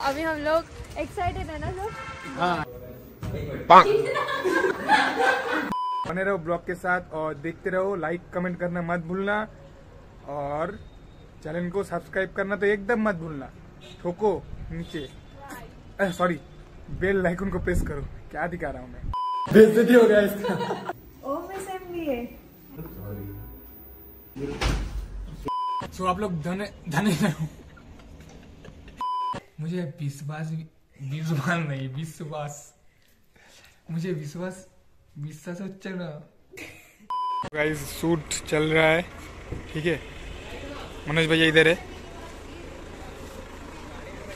अभी हम लोग एक्साइटेड है ना सब बने रहो ब्लॉग के साथ और देखते रहो लाइक कमेंट करना मत भूलना और चैनल को सब्सक्राइब करना तो एकदम मत भूलना। ठोको नीचे। सॉरी बेल लाइकन को प्रेस करो। क्या दिखा रहा हूँ मैं? बेइज्जती हो गया इसका। ओ सो आप लोग धने धने मुझे विश्वास विश्वास नहीं विश्वास। मुझे विश्वास विश्वास चल रहा। गाइस शूट चल रहा है। ठीक है? मनोज भैया इधर है।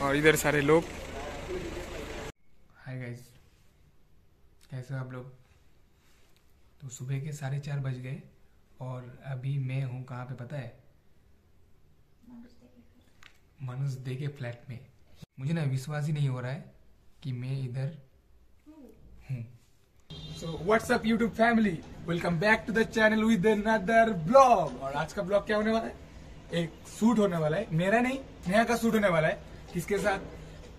और इधर सारे लोग। हाय गाइस कैसे हो आप लोग? तो सुबह के साढ़े चार बज गए और अभी मैं हूँ कहाँ पे पता है? मनुष दे के फ्लैट में। मुझे ना विश्वास ही नहीं हो रहा है कि मैं इधर हूँ। So what's up YouTube family welcome back to the channel with another blog और आज का ब्लॉग क्या होने वाला है? एक सूट होने वाला है। मेरा नहीं, नेहा का सूट होने वाला है। किसके साथ?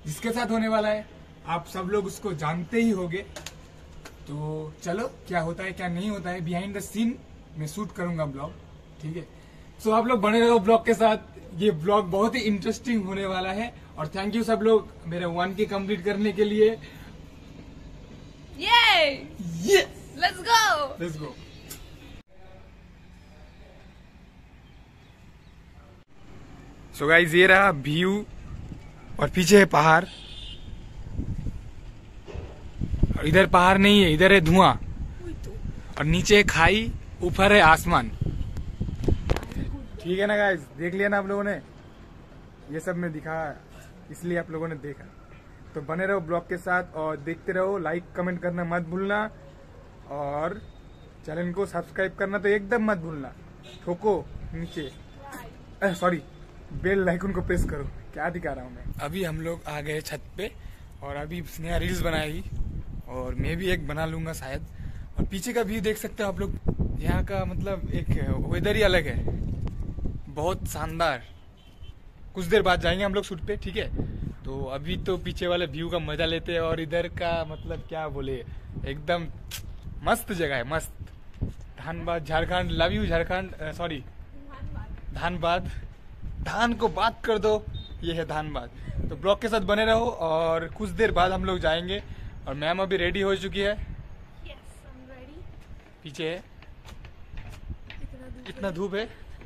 जिसके साथ होने वाला है? आप सब लोग उसको जानते ही होंगे। तो चलो, क्या होता है, क्या नहीं होता है? बिहाइंड द सीन मैं शूट करूँगा ब्लॉग ठीक है? सो so, आप लोग बने रहो ब्लॉग के साथ। ये ब्लॉग बहुत ही इंटरेस्टिंग होने वाला है। और थैंक यू सब लोग मेरे वन के कंप्लीट करने के लिए। ये let's go let's go so guys ये रहा व्यू और पीछे है पहाड़। और इधर पहाड़ नहीं है इधर है धुआँ। और नीचे है खाई ऊपर है आसमान। ठीक है ना गाइस देख लिया ना आप लोगों ने? ये सब मैं दिखा इसलिए आप लोगों ने देखा। तो बने रहो ब्लॉग के साथ और देखते रहो लाइक कमेंट करना मत भूलना और चैनल को सब्सक्राइब करना तो एकदम मत भूलना। ठोको नीचे। सॉरी बेल लाइकन को प्रेस करो। क्या दिखा रहा हूँ मैं? अभी हम लोग आ गए छत पे और अभी स्नेहा रील्स बनाई और मैं भी एक बना लूँगा शायद। और पीछे का व्यू देख सकते हो आप लोग। यहाँ का मतलब एक वेदर ही अलग है। बहुत शानदार। कुछ देर बाद जाएँगे हम लोग शूट पे ठीक है? तो अभी तो पीछे वाले व्यू का मज़ा लेते हैं और इधर का मतलब क्या बोले? एकदम मस्त जगह है मस्त। Dhanbad Jharkhand love you Jharkhand sorry Dhanbad. धान को बात कर दो ये है धानबाद। तो ब्लॉग के साथ बने रहो और कुछ देर बाद हम लोग जाएँगे। और मैम अभी रेडी हो चुकी है? पीछे है। इतना धूप है?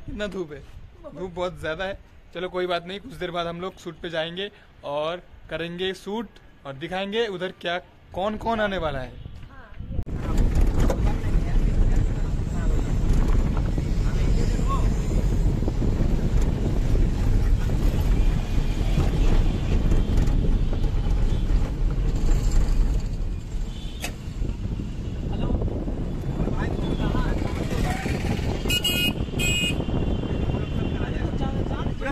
इतना धूप है। धूप बहुत ज़्यादा है। चलो कोई बात नहीं, कुछ देर बाद हम लोग सूट पे जाएँगे और करेंगे सूट और दिखाएँगे उधर क्या कौन कौन आने वाला है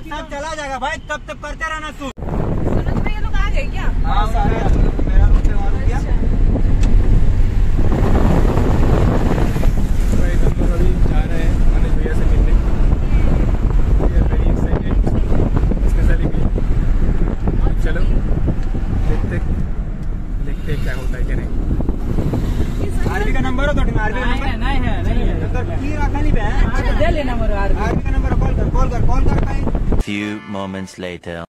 सब चला जाएगा भाई तब तक करते रहना तू। सूरज में ये लोग आ गए क्या? हाँ सारे मेरा रूम से मालूम किया Guys, हम लोग अभी जा रहे हैं मनोज भैया से मिलने We are very excited, especially me. चलो देखते देखते क्या होता है क्या नहीं आरबी का नंबर हो तो आरबी का नंबर नहीं है नहीं है तो की रखा नहीं बे दे ले नंबर आरबी का नंबर कॉल कर कॉल कर कॉल कर भाई Few moments later.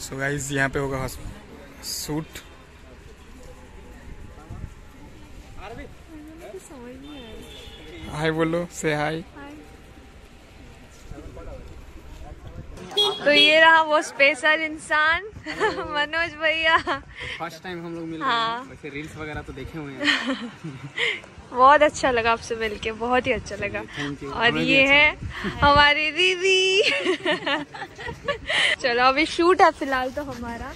So guys यहाँ पे होगा शूट हाय बोलो से हाय तो ये रहा वो स्पेशल इंसान मनोज भैया। फ़र्स्ट टाइम हम लोग मिल हाँ। वैसे रील्स वगैरह तो देखे हुए हैं। बहुत अच्छा लगा आपसे मिलके बहुत ही अच्छा लगा। और ये है हमारी दीदी। चलो अभी शूट है फ़िलहाल तो हमारा।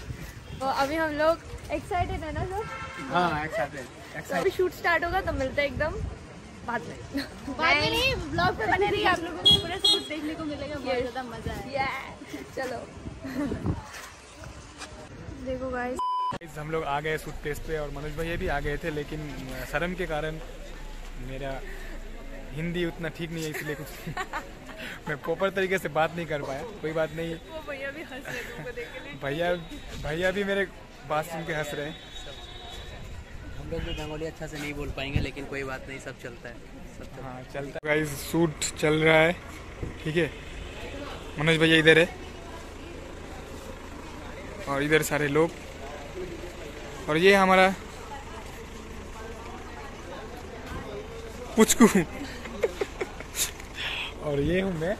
तो अभी हम लोग एक्साइटेड है ना सब हाँ तो अभी शूट स्टार्ट होगा तो मिलते हैं एकदम। बाद में। बाद में नहीं ब्लॉग पे बने रहिए आप लोगों को पूरा शूट देखने को मिलेगा बहुत ज़्यादा मज़ा है चलो। देखो गाइस हम लोग आ गए शूट टेस्ट पे और मनोज भैया भी आ गए थे लेकिन शर्म के कारण मेरा हिंदी उतना ठीक नहीं है इसलिए कुछ मैं प्रॉपर तरीके से बात नहीं कर पाया। कोई बात नहीं। भैया भी हंस रहे भैया भैया भी मेरे बात सुन के हंस रहे हैं। हम लोग भी बंगाली अच्छा से नहीं बोल पाएँगे लेकिन कोई बात नहीं सब चलता है। सब चलता हाँ चलता है। गाइस शूट चल रहा है। ठीक है। मनोज भैया इधर है। और इधर सारे लोग। और ये हमारा पुचकू। और ये हूँ मैं।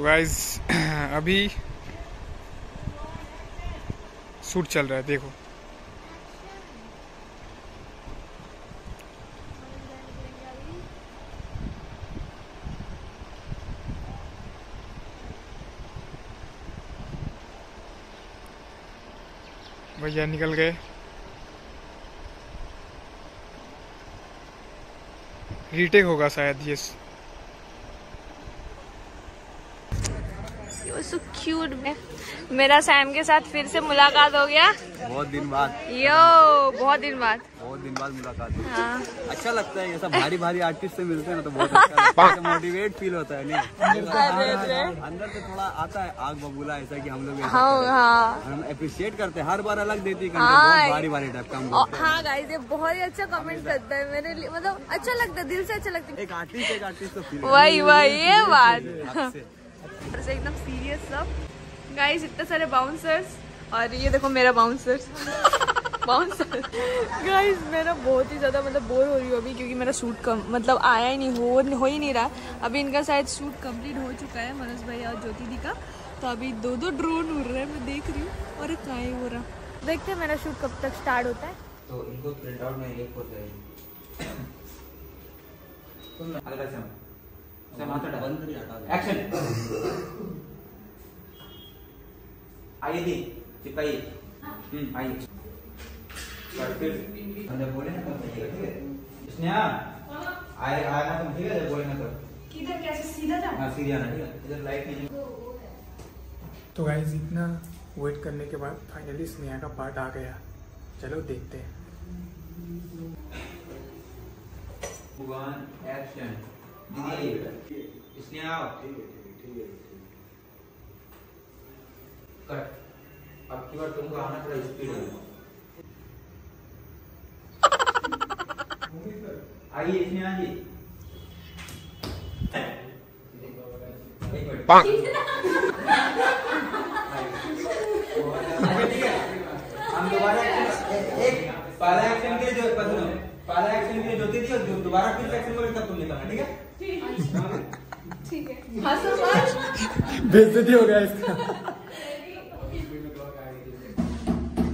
सो गाइस अभी शूट चल रहा है, देखो। भैया निकल गए। रीटेक होगा शायद ये क्यूट मेरा सैम के साथ फिर से मुलाकात हो गया। बहुत दिन बाद। यो बहुत दिन बाद। बहुत दिन बाद मुलाकात हुई। हाँ। अच्छा लगता है ये सब भारी भारी आर्टिस्ट से मिलते हैं ना तो बहुत अच्छा लगता है। मोटिवेट फील होता है नहीं? अंदर से थोड़ा आता है आग बबूला ऐसा कि हम लोग हाँ हाँ। हम अप्रिशिएट करते हैं हर बार अलग देती है हाँ, बहुत भारी भारी टाइप का हम और बोलते हैं। हाँ गाइस ये बहुत ही अच्छा कमेंट करता है मेरे लिए। मतलब अच्छा लगता है दिल से अच्छा लगता एक आर्टिस्ट एक आर्टिस्ट तो है। वही वही ये बात। से एकदम सीरियस सब। गाइस इतने सारे बाउंसर्स और ये देखो मेरा बाउंसर्स बाउंसर गाइस मेरा बहुत ही ज़्यादा मतलब बोर हो रही हूँ अभी, क्योंकि मेरा शूट कम मतलब आया ही नहीं, हो हो ही नहीं रहा। अभी इनका शायद शूट कंप्लीट हो चुका है, मनोज भाई और ज्योति दी का। तो अभी दो दो ड्रोन उड़ रहे हैं, मैं देख रही हूँ। और कहाँ ही हो रहा। देखते हैं मेरा शूट कब तक स्टार्ट होता है। तो इनको प्रिंट आउट में एक हो एक्शन आइए दी चिपकाइए। हम्म आइए। और फिर अंदर बोले ना तब ठीक है? स्नेहा आए आना तुम ठीक है बोले ना तब किधर कैसे सीधा जा हाँ सीधे आना ठीक है? इधर लाइट नहीं तो इतना वेट करने के बाद फाइनली स्नेहा का पार्ट आ गया। चलो देखते हैं। वन एक्शन स्नेहा आओ कट अब की बार तुमको आना स्पीड में आइए ठीक है। हम दोबारा एक पहला एक्शन के जो पहला एक्शन के दी और दोबारा फिर एक्शन करोगे तब तुम निकलना ठीक बेइज्जती हो गया इसका।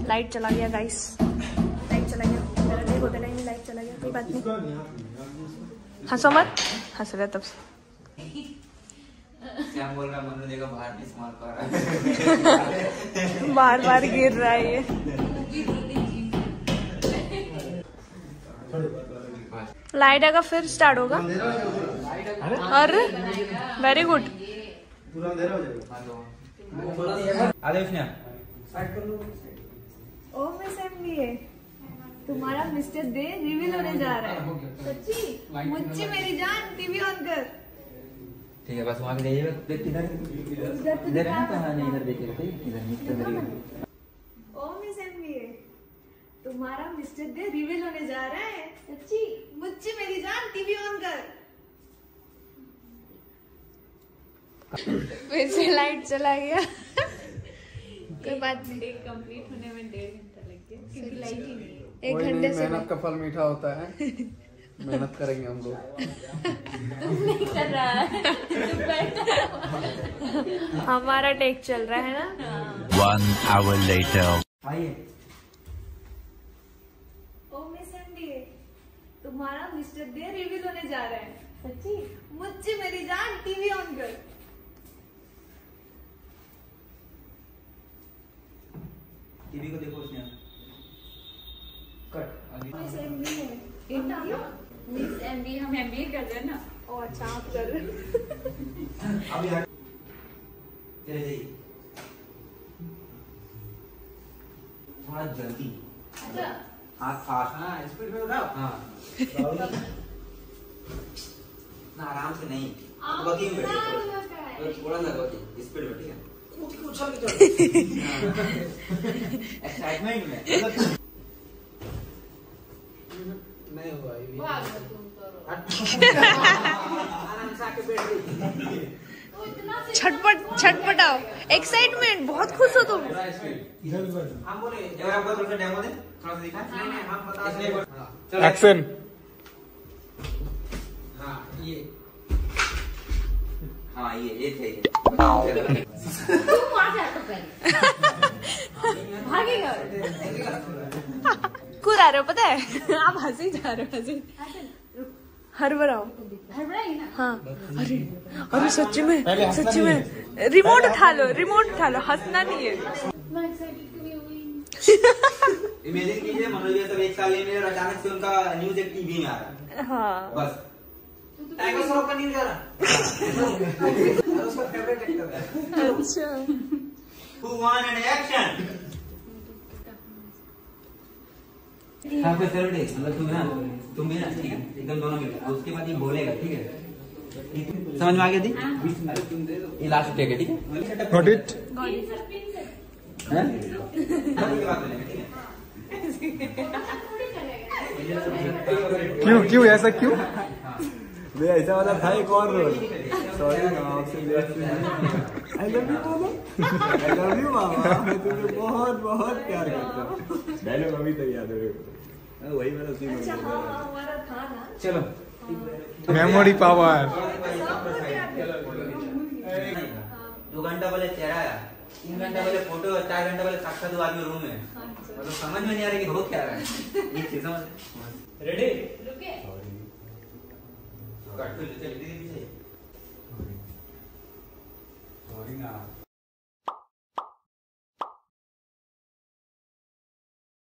लाइट चला गया गाइस लाइट चला गया. मेरा देख होते टाइम लाइट चला गया कोई बात नहीं। हंसो मत। हंस रहे तब से। श्याम बोल रहा मनु देखा बाहर नहीं इस्तेमाल कर रहा है। बार बार गिर रहा है ये। लाइट आएगा फिर स्टार्ट होगा। और? वेरी गुड आदेश ने। ओ मिस एमबीए तुम्हारा मिस्टर दे रिवील होने जा रहा है। सच्ची? मुझे मेरी जान टीवी ऑन कर। ठीक है बस वहाँ जाइएगा देख किधर इधर है ना तो हाँ नहीं इधर देखिएगा ठीक इधर मिस्टर मेरी ओ मिस एमबीए तुम्हारा मिस्टर दे रिवील होने जा रहा है सच्ची मुझे मेरी जान टीवी ऑन कर फिर से लाइट चला गया। कोई बात नहीं। कंप्लीट होने में डेढ़ घंटा लग गया क्योंकि लाइट ही नहीं। एक घंटे से मेहनत का फल मीठा होता है। मेहनत करेंगे हम लोग। नहीं कर रहा है। हमारा टेक चल रहा है ना? One hour later. आइए। ओ मिस तुम्हारा मिस्टर दे रिवील होने जा रहा है। सच्ची? मुझे मेरी जान टीवी ऑन कर। टीवी को देखो उसने कट। मिस एंडी है। मिस एंडी हम एमबीए कर रहे हैं ना। ओ अच्छा आप कर रहे हो। अभी हट चले जाइए। थोड़ा जल्दी। अच्छा। हाथ फास्ट। हाँ स्पीड में उठाओ। हाँ। ना आराम से नहीं। गति में बैठो थोड़ा सा गति स्पीड में ठीक है? एक्साइटमेंट में नहीं हुआ ये आराम से आके बैठ गई छटपट छटपटाओ एक्साइटमेंट बहुत खुश हो तुम। हम बोले एक आपको थोड़ा डेमो दे थोड़ा सा दिखा नहीं नहीं हम बता एक्शन हाँ ये। हाँ ये ये चाहिए भागेगा। खुद आ रहे हो पता है? आप हँसी जा रहे हो हँसी हरबराओ हाँ अरे अरे सच्ची में सच्ची में। रिमोट उठा लो रिमोट उठा लो हंसना नहीं है। इमेजिन कीजिए मनोज सब एक साल लेने और अचानक से उनका न्यूज़ एक टीवी में आ रहा है। हाँ। बस। टाइगर श्रॉफ का रहा उसका फेवरेट एक्टर है अच्छा Who won an action? आपका फेवरेट है मतलब तुम ना तुम भी ना ठीक है एकदम दोनों मिलकर उसके बाद ये बोलेगा ठीक है समझ में आ गया ये लास्ट टेक है है हैं? ठीक है क्यों क्यों, ऐसा क्यों मैं ऐसा वाला था एक और रोल। सॉरी आपसे I love you mama. I love you mama. मैं तुझे बहुत बहुत प्यार करता हूँ। डायलॉग अभी तक याद है वही वाला सीन अच्छा हाँ हाँ हमारा था ना। चलो। मेमोरी पावर दो घंटा पहले चेहरा आया। तीन घंटा पहले फ़ोटो चार घंटा पहले साक्षात वो आदमी रूम में। मतलब समझ में नहीं आ रहा कि हो क्या रहा है। ये चीज़ समझ रेडी रुके कट लेते चल सॉरी पीछे